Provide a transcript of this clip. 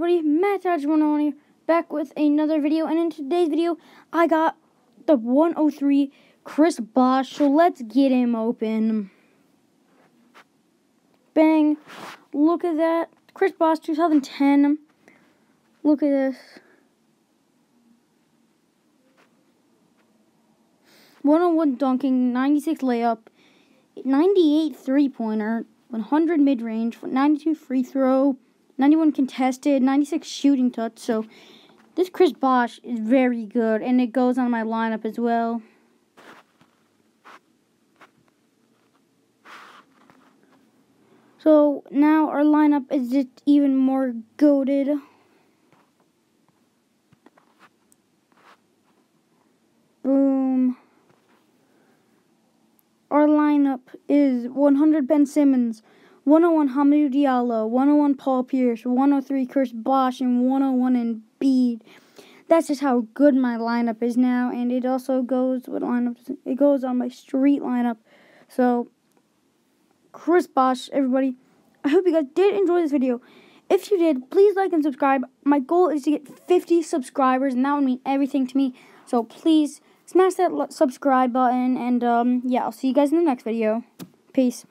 guys, Rononi back with another video, and in today's video, I got the 103 Chris Bosh, so let's get him open. Bang. Look at that. Chris Bosh, 2010. Look at this. 101 dunking, 96 layup, 98 three-pointer, 100 mid-range, 92 free throw, 91 contested, 96 shooting touch. So this Chris Bosh is very good, and it goes on my lineup as well. So now our lineup is just even more goaded. Boom. Our lineup is 100 Ben Simmons, 101 Hamidou Diallo, 101 Paul Pierce, 103 Chris Bosh, and 101 Embiid. That's just how good my lineup is now, and it also goes with lineups. It goes on my street lineup. So, Chris Bosh, everybody. I hope you guys did enjoy this video. If you did, please like and subscribe. My goal is to get 50 subscribers, and that would mean everything to me. So please smash that subscribe button, and um, yeah, I'll see you guys in the next video. Peace.